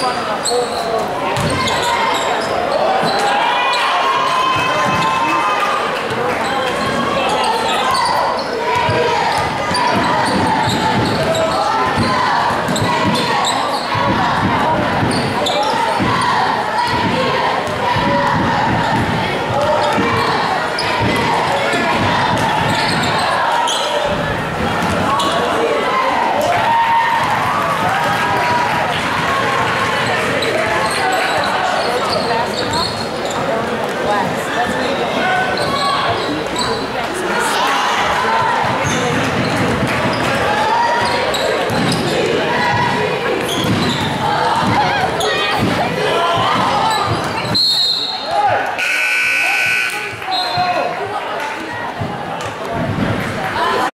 Fun and a whole world.